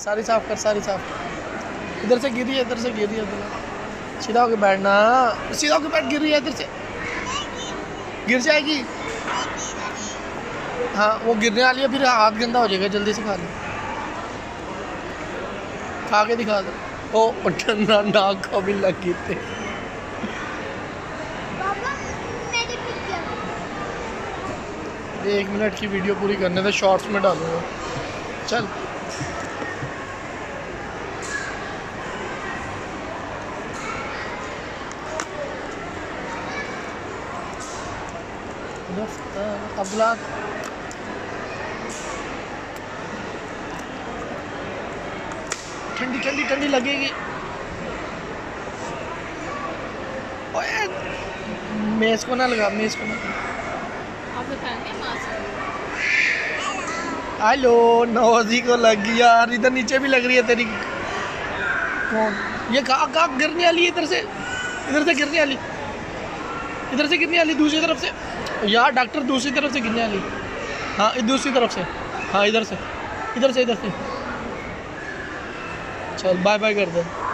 सारी साफ़ कर सारी साफ़। इधर से गिरी है इधर से गिरी है इधर सीधा होके बैठना। सीधा होके बैठ गिर रही है इधर से। गिर जाएगी। हाँ वो गिरने वाली है फिर हाथ गंदा हो जाएगा जल्दी से खा लो। खा के दिखा दो। ओ ठंडा नाक को भी लग गई थे एक मिनट की वीडियो पूरी करने थे शॉर्ट्स में डालूँगा। चल। अबला ठंडी ठंडी ठंडी लगेगी। ओए मेज को ना लगा मेज को ना। हेलो नवाजी को लग गई यार इधर नीचे भी लग रही है तेरी। कौन? ये कहा कहा गिरने वाली है इधर से? इधर से गिरने वाली। इधर से गिरने वाली दूसरी तरफ़ से। यार डॉक्टर दूसरी तरफ़ से गिरने वाली। हाँ दूसरी तरफ़ से। हाँ इधर से। इधर से इधर से। चल बाय बाय कर दे